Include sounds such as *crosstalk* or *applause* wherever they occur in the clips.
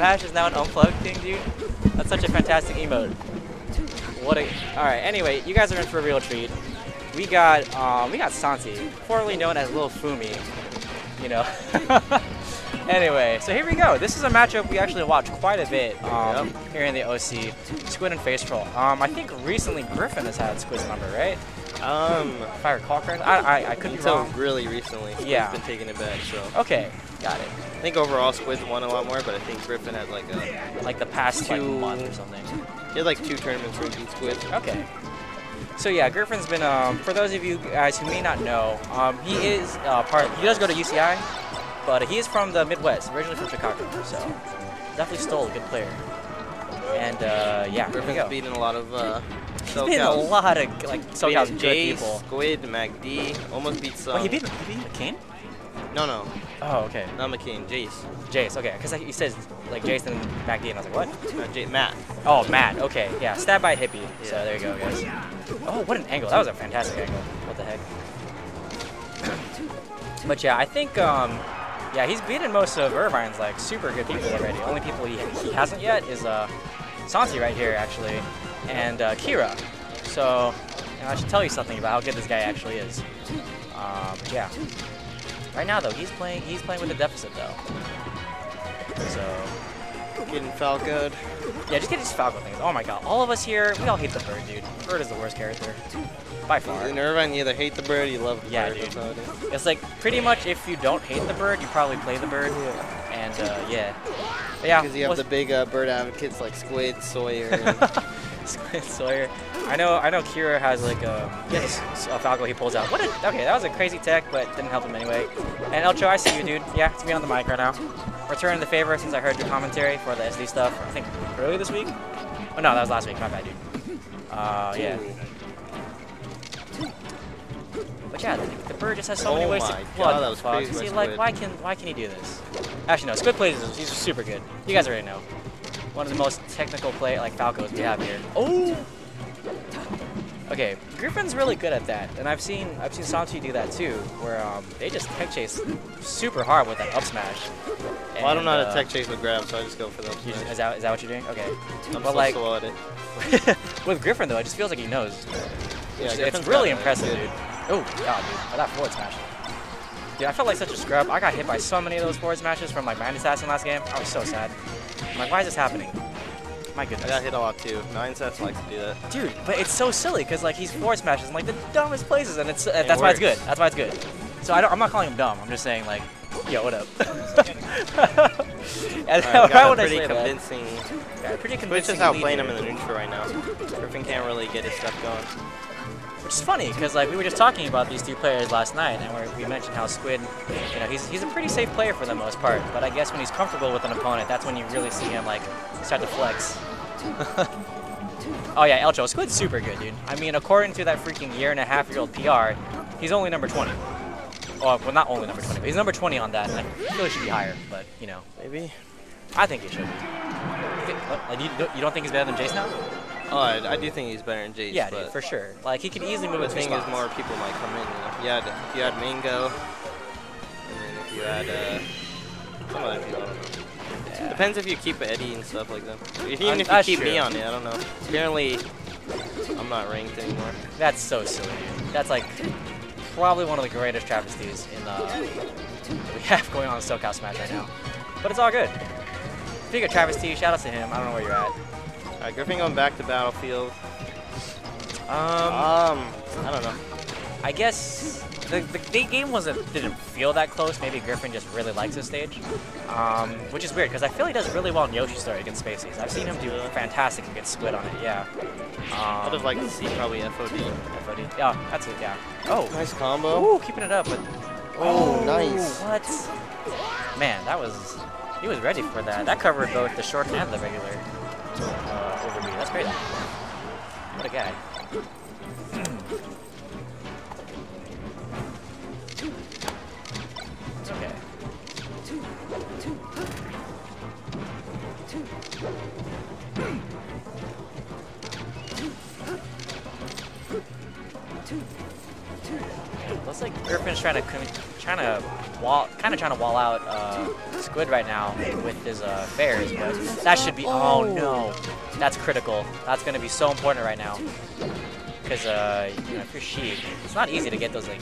Smash is now an unplugged thing, dude. That's such a fantastic emote. What a. All right. Anyway, you guys are in for a real treat. We got um, we got Santi, formerly known as Lil Fumi. You know. *laughs* anyway, so here we go. This is a matchup we actually watched quite a bit um, here in the OC. Squid and Faceroll. Um, I think recently Griffin has had Squid's number, right? Um, If I recall correctly, I I, I could be until wrong. really recently. Squid's Yeah. been taking it back, so. Okay, got it. I think overall Squid's won a lot more, but I think Griffin had like a, Like the past Like two month or something. he had like two tournaments where he beat Squid. Okay. So yeah, Griffin's been. Um, for those of you guys who may not know, um, he is uh, part. He does go to UCI, but he is from the Midwest, originally from Chicago. So definitely stole a good player. And uh, yeah, Griffin's go. beaten a lot of uh, He's beaten a lot of like Beat good Jace, people. Squid, MacD, almost beat some. Oh, he beat he beat McCain? No, no, Oh, okay. not McCain. Jace. Jace, okay, because he says like Jason MacD, and I was like, what? Not J- Matt. Oh, Matt. Okay, yeah. Stab by hippie. So there you go, guys. Oh, what an angle! That was a fantastic angle. What the heck? But yeah, I think um, yeah, he's beaten most of Irvine's like super good people already. Only people he, he hasn't yet is uh, Santi right here actually, and uh, Kira. So you know, I should tell you something about how good this guy actually is. Um, yeah. Right now though, he's playing he's playing with a deficit though. So Getting Falcoed. yeah, just get these Falco things. Oh my god, all of us here, we all hate the bird, dude. Bird is the worst character. By far. In Irvine, you either hate the bird or you love the Yeah, bird. dude. That's it is. Like pretty much if you don't hate the bird, you probably play the bird. And uh, yeah. But yeah. Because you have the big uh, bird advocates like Squid, Sawyer. *laughs* Squid Sawyer. I know I know Kira has like a, he has a a Falco he pulls out. What a, okay, that was a crazy tech, but didn't help him anyway. And Elcho, I see you, dude. Yeah, it's me on the mic right now. Returning the favor since I heard your commentary for the SD stuff, I think earlier this week? Oh no, that was last week, my bad, dude. Uh, yeah. But yeah, the, the bird just has so many Oh ways to plug God, that was Fox. See, like, why can why can he do this? Actually, no. Squid plays. He's super good. You guys already know. One of the most technical play like Falcos we have here. Oh. Okay, Griffin's really good at that, and I've seen I've seen Santi do that too, where um, they just tech chase super hard with that up smash. well, I don't know how to uh, tech chase with grab, so I just go for those. you just- is that is that what you're doing? Okay. I'm but so like- slow at it. *laughs* with Griffin though, it just feels like he knows. Yeah, it's, really got it. impressive, dude. Oh, god, dude. Oh, that forward smash. Dude, I felt like such a scrub. I got hit by so many of those forward smashes from like Mind Assassin last game. I was so sad. I'm like, why is this happening? My I goodness. got hit a lot too. Nine sets likes to do that. Dude, but it's so silly because like he's forward smashes in like the dumbest places, and it's uh, It that's why it's good. That's why it's good. So I don't, I'm not calling him dumb. I'm just saying like, yo, what up? *laughs* and Alright, why got a I pretty convincing. Pretty Which convincing. is how playing him in the neutral right now. Griffin can't really get his stuff going. Which is funny because like we were just talking about these two players last night, and we we mentioned how Squid, you know, he's he's a pretty safe player for the most part. But I guess when he's comfortable with an opponent, that's when you really see him like start to flex. *laughs* oh yeah, Elcho, Squid's super good, dude. I mean, according to that freaking year and a half year old PR, he's only number 20. Oh, well, not only number 20, but he's number 20 on that, and I feel he should be higher. But you know, Maybe. I think he should be. You think- what? Like, you, don't- you don't think he's better than Jace now? Oh, I, I do think he's better than Jace. Yeah, dude, for sure. Like he could easily move the it thing is, more people might come in. You know, if you had if you had Mango, and then if you had uh, some other people. I. Depends if you keep Eddie and stuff like that. Even Um, if you keep me on it, I don't know. Apparently, I'm not ranked anymore. That's so silly, dude. That's like probably one of the greatest travesties in the we *laughs* have going on in SoCal Smash right now. But it's all good. Speaking of travesty, shout out to him. I don't know where you're at. Alright, Griffin going back to Battlefield. Um, Um, I don't know. I guess the, the, the game wasn't didn't feel that close. Maybe Griffin just really likes this stage, um, which is weird because I feel he does really well in Yoshi's Story against spacies. I've seen him do fantastic against Squid on it. Yeah. Um, I'd have liked to see probably FOD. FOD. Yeah, that's it. Yeah. Oh. Nice combo. Ooh, keeping it up, but Oh, nice. What? Man, that was. He was ready for that. That covered both the short and the regular uh, over B. That's What a guy. Looks like Griffin's trying to com- trying to wall, kind of trying to wall out uh, Squid right now with his uh, bears, but that should be. Oh no, that's critical. That's going to be so important right now. Because uh, you know, if you're Sheik, it's not easy to get those like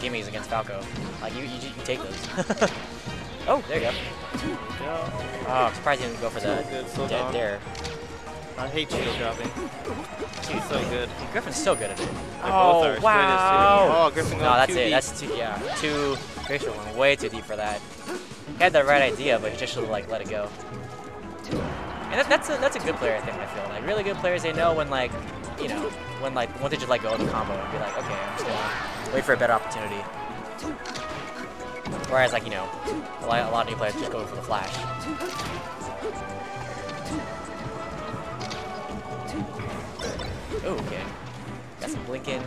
gimmies against Falco. Like you, you, you take those. *laughs* oh, there you go. Oh, I'm surprised he didn't go for the So good, so dead dare. I hate shield dropping. He's so good. Griffin's so good at it. They oh, both are. Squid is too. wow. Oh, Griffin No, that's too it. deep. That's too, yeah, too, Griffin went way too deep for that. He had the right idea, but he just should have, like, let it go. And that, that's a, that's a good player thing, I feel. Like, really good players, they know when, like, you know, when, like, when to just let go of the combo and be like, okay, I'm just gonna wait for a better opportunity. Whereas, like, you know, a lot, a lot of new players just go for the flash. Oh, okay. Got some blinking.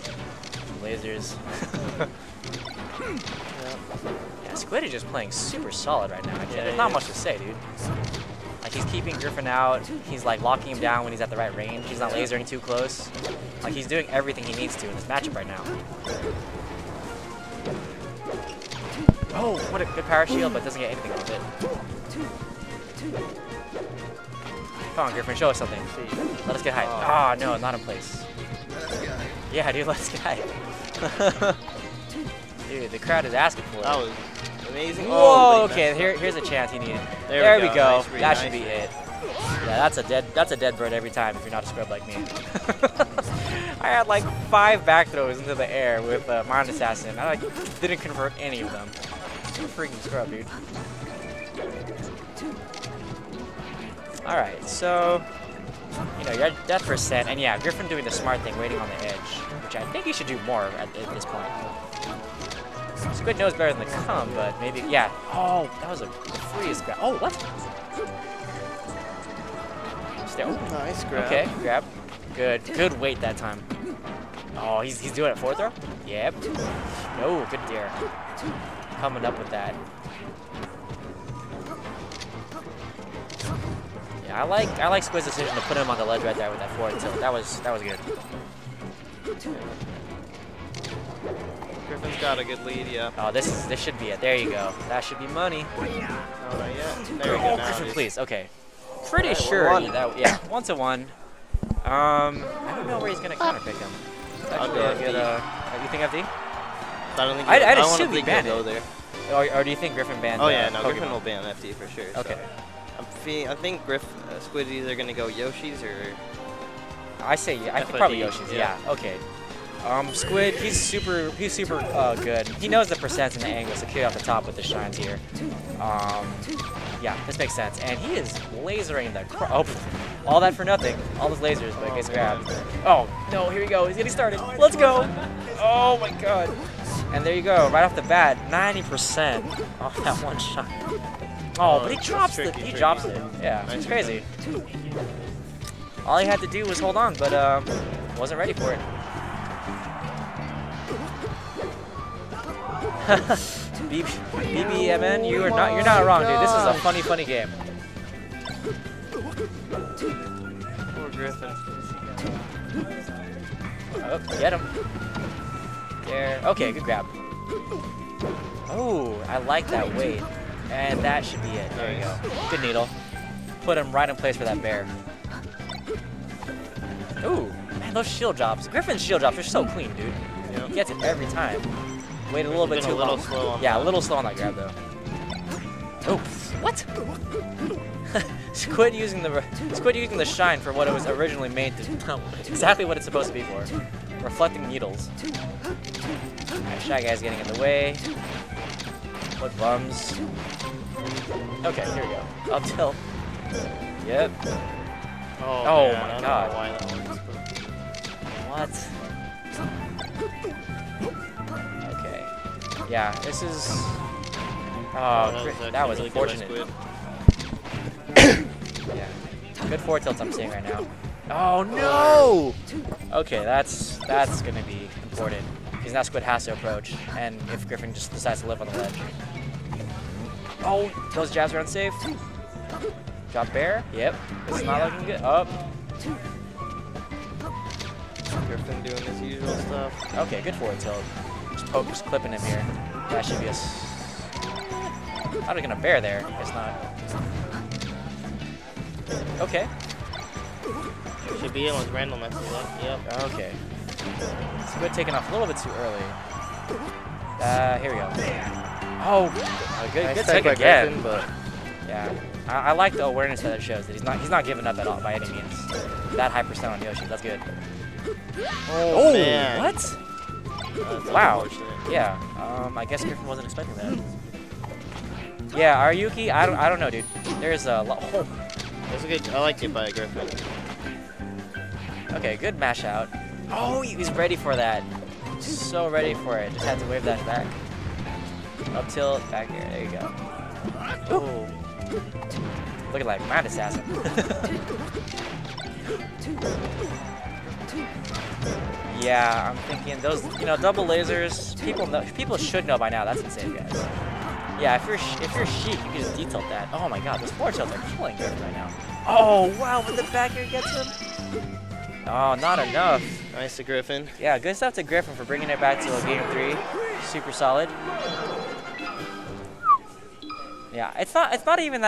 Some lasers. *laughs* yeah, Squid is just playing super solid right now. Yeah, There's not is. much to say, dude. Like, he's keeping Griffin out. He's, like, locking him down when he's at the right range. He's not lasering too close. Like, he's doing everything he needs to in this matchup right now. Oh, what a good power shield, but doesn't get anything off it. Come on, Griffin, show us something. Let us get hype. Oh. Ah, no, not in place. Yeah, dude, *laughs* let's get hype. *laughs* dude, the crowd is asking for it. That was amazing. Whoa, Oh, okay, here, here's a chance he needed. There There, we we go. go. Nice read, that should nice be it. Yeah, that's a dead that's a dead bird every time if you're not a scrub like me. *laughs* I had like five back throws into the air with uh, Mind Assassin. I like didn't convert any of them. You freaking scrub, dude. Alright, so you know, you're at percent, and yeah, Griffin doing the smart thing, waiting on the edge, which I think he should do more at, at this point. Squid knows better than the come, but maybe, yeah. Oh, that was a freest grab. Oh, what? Stay open. Nice grab. Okay, grab. Good, good weight that time. Oh, he's, he's doing it fourth throw? Yep. No, good dare. Coming up with that. I like I like Squid's decision to put him on the ledge right there with that forward tilt. That was that was good. Griffin's got a good lead, yeah. Oh, this is this should be it. There you go. That should be money. No, not yet. There we Oh, go. Now Griffin, please. Okay. Pretty Alright, sure one-one. that yeah, one to one. Um, I don't know where he's gonna counter pick him. It's I'll Actually, go good. Uh, you think FD? I don't think. I'd- I'd I don't assume he banned go there. Or, or do you think Griffin banned? Oh uh, yeah, no, Pokemon? Griffin will ban FD for sure. Okay. Fe- I think Griff, uh, Squid's either gonna go Yoshi's or I say yeah. I think probably Yoshi's. Yeah. yeah. Okay. Um, Squid, he's super, he's super uh, good. He knows the percents and the angles to clear off the top with the shines here. Um, yeah, this makes sense. And he is lasering the cr- oh, *laughs* all that for nothing. All those lasers, but it gets grabbed. Oh no, here we go. He's getting started. Let's go. Oh my god. And there you go, right off the bat, 90% off that *laughs* one shot. Oh, but he drops tricky, it. He tricky. drops it. Yeah, it's crazy. All he had to do was hold on, but um, wasn't ready for it. *laughs* BB, BBMN, you are not you're not wrong, dude. This is a funny, funny game. Poor Griffin. Oh, get him. There. Okay, good grab. Oh, I like that weight. And that should be it. There you go. Good needle. Put him right in place for that bear. Ooh, man, those shield drops. Griffin's shield drops are so clean, dude. Yep. He gets it every time. Wait a little bit Been a too little long. slow yeah, a little slow on that grab though. Oh, what? *laughs* Squid using the Squid using the shine for what it was originally made to. *laughs* exactly what it's supposed to be for. Reflecting needles. Alright, Shy Guy's getting in the way. What bums? Okay, here we go. Up tilt. Yep. Oh, Oh man, my God. that works, but- What? Okay. Yeah, this is. Uh, oh, that was that was really good unfortunate. *coughs* Yeah. Good four tilts I'm seeing right now. Oh no! Okay, that's that's gonna be important. Because now Squid has to approach, and if Griffin just decides to live on the ledge. Oh, those jabs are unsafe. Drop bear. Yep. This is not looking good. Up. Griffin doing his usual stuff. Okay, good forward tilt. Just poke, just clipping him here. That should be a. s- Thought I was gonna bear there. Guess not. Okay. Should be in with random, I feel. Yep. Okay. Squid taking off a little bit too early. Uh, here we go. Oh, a good, Nice good tag take again. Griffin, but Yeah, I, I like the awareness that it shows that he's not he's not giving up at all by any means. That high percent on Yoshi, that's good. oh, man. what? That's Wow. Yeah, um, I guess Griffin wasn't expecting that. Yeah, Aryuki, I don't I don't know, dude. There's a lot. Oh, That's a good. I like it by Griffin. okay, good mash out. Oh, he was ready for that. So ready for it. Just had to wave that back. Up tilt, back air. There you go. Oh, Looking like Mad Assassin. *laughs* yeah, I'm thinking those, you know, double lasers. People know, people should know by now. That's insane, guys. Yeah, if you're if you're Sheik, you can just detail that. Oh my God, those four tilts are killing Griffin right now. Oh wow, but the back air gets him. Oh, not enough. nice to Griffin. Yeah, good stuff to Griffin for bringing it back to a game three. Super solid. Yeah, it's not it's not even that.